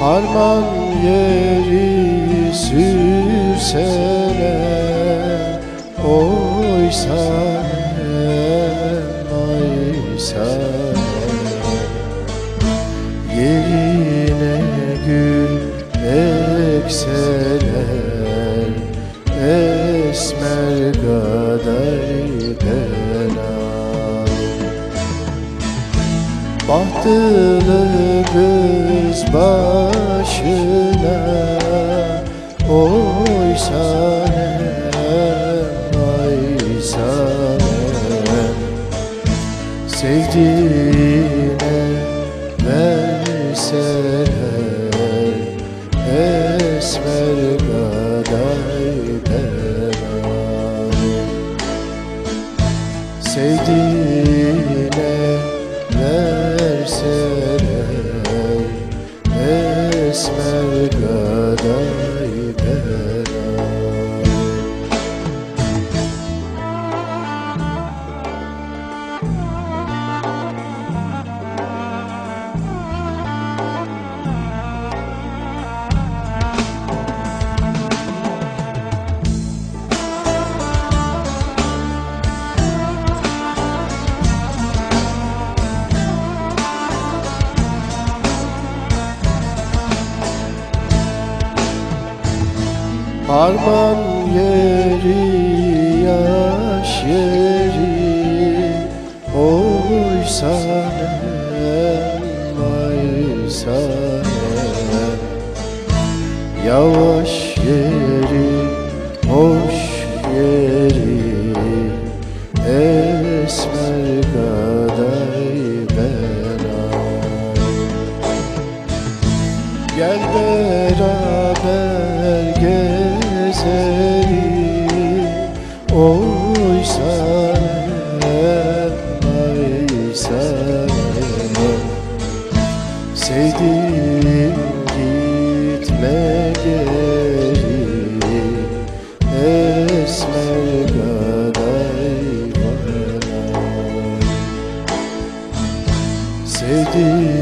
Harman yeri sürseler Oy Bahtılı kız başına Oy sanem, ay sanem Sevdiğine verseler Esmer gaday benar Sevdiğine Harman yeri yaş yeri Oy sanem ay sanem Yavaş yeri hoş gezelim Oy sanem, ay sanem Sevdiğim gitme geri Esmer gaday bana Sevdiğim